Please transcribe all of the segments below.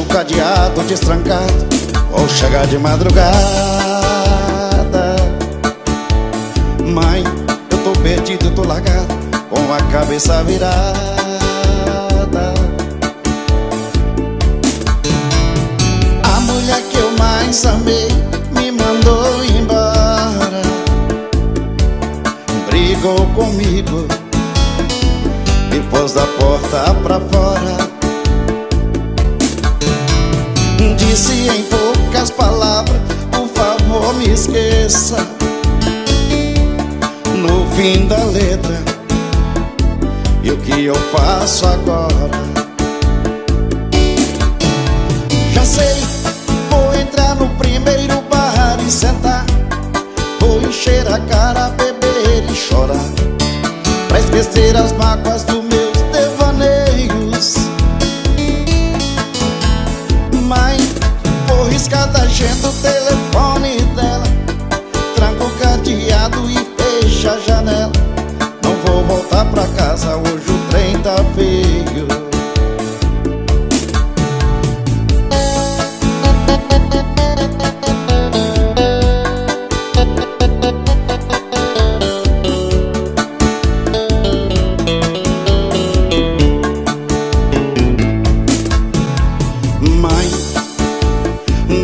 cadeado destrancado. Ou chegar de madrugada. Mãe, eu tô perdido, tô largado Com a cabeça virada. A mulher que eu mais amei Me mandou embora. Brigou comigo Me pôs da porta pra fora Disse em poucas palavras Por favor me esqueça. No fim da letra E o que eu faço agora? Já sei Vou entrar no primeiro bar e sentar. Vou encher a cara, beber e chorar. Pra esquecer as mágoas do meus o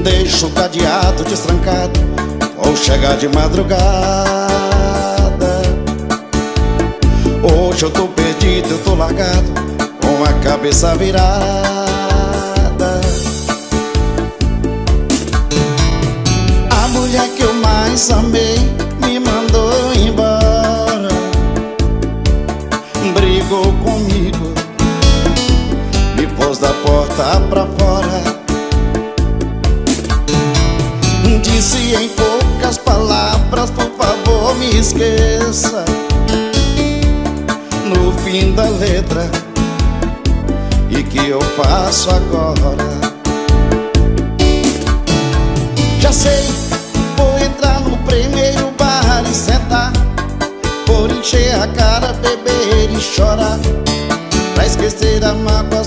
deixa o cadeado destrancado Ou chegar de madrugada. Hoje eu tô perdido, eu tô largado Com a cabeça virada. A mulher que eu mais amei Me mandou embora. Brigou comigo me pôs da porta pra fora esqueça. No fim da letra E que eu faço agora? Já sei, vou entrar no primeiro bar e sentar Por encher a cara, beber e chorar Pra esquecer a mágoa